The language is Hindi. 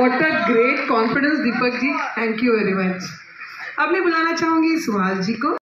What a great confidence Deepak ji thank you very much अब मैं बुलाना चाहूँगी सुभाष जी को।